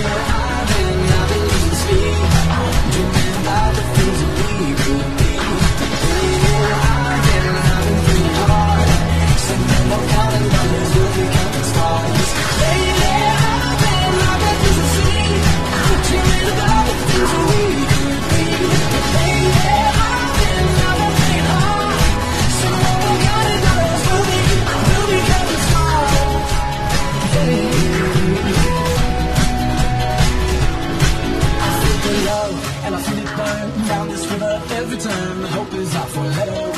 Yeah. and I feel it burn down this river every turn. Hope is our forever.